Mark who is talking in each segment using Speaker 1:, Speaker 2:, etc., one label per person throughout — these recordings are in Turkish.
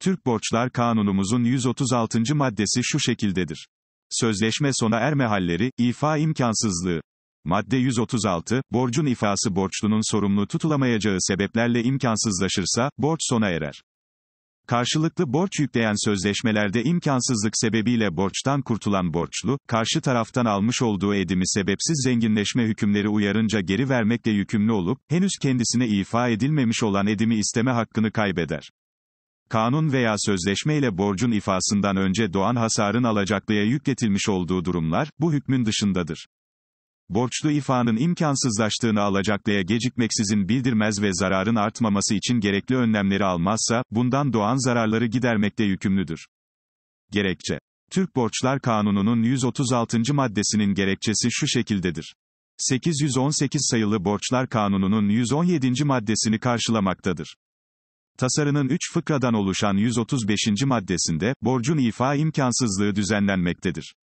Speaker 1: Türk Borçlar Kanunumuzun 136. maddesi şu şekildedir. Sözleşme sona erme halleri, ifa imkansızlığı. Madde 136, borcun ifası borçlunun sorumlu tutulamayacağı sebeplerle imkansızlaşırsa, borç sona erer. Karşılıklı borç yükleyen sözleşmelerde imkansızlık sebebiyle borçtan kurtulan borçlu, karşı taraftan almış olduğu edimi sebepsiz zenginleşme hükümleri uyarınca geri vermekle yükümlü olup, henüz kendisine ifa edilmemiş olan edimi isteme hakkını kaybeder. Kanun veya sözleşme ile borcun ifasından önce doğan hasarın alacaklıya yükletilmiş olduğu durumlar, bu hükmün dışındadır. Borçlu ifanın imkansızlaştığını alacaklıya gecikmeksizin bildirmez ve zararın artmaması için gerekli önlemleri almazsa, bundan doğan zararları gidermekte yükümlüdür. Gerekçe. Türk Borçlar Kanunu'nun 136. maddesinin gerekçesi şu şekildedir. 818 sayılı Borçlar Kanunu'nun 117. maddesini karşılamaktadır. Tasarının 3 fıkradan oluşan 135. maddesinde, borcun ifa imkansızlığı düzenlenmektedir.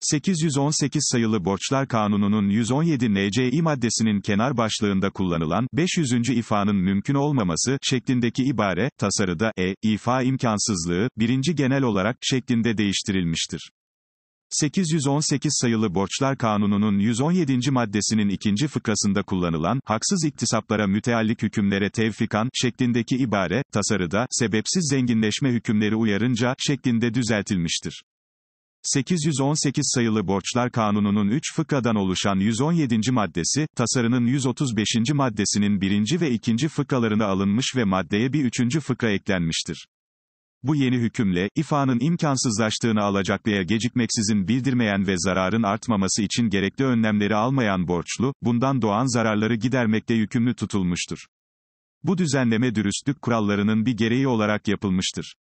Speaker 1: 818 sayılı Borçlar Kanunu'nun 117 NCİ maddesinin kenar başlığında kullanılan 500. ifanın mümkün olmaması şeklindeki ibare, tasarıda e, ifa imkansızlığı, birinci genel olarak şeklinde değiştirilmiştir. 818 sayılı Borçlar Kanunu'nun 117. maddesinin ikinci fıkrasında kullanılan, haksız iktisaplara müteallik hükümlere tevfikan, şeklindeki ibare, tasarıda, sebepsiz zenginleşme hükümleri uyarınca, şeklinde düzeltilmiştir. 818 sayılı Borçlar Kanunu'nun 3 fıkradan oluşan 117. maddesi, tasarının 135. maddesinin 1. ve 2. fıkralarına alınmış ve maddeye bir 3. fıkra eklenmiştir. Bu yeni hükümle, ifanın imkansızlaştığını alacaklıya gecikmeksizin bildirmeyen ve zararın artmaması için gerekli önlemleri almayan borçlu, bundan doğan zararları gidermekte yükümlü tutulmuştur. Bu düzenleme dürüstlük kurallarının bir gereği olarak yapılmıştır.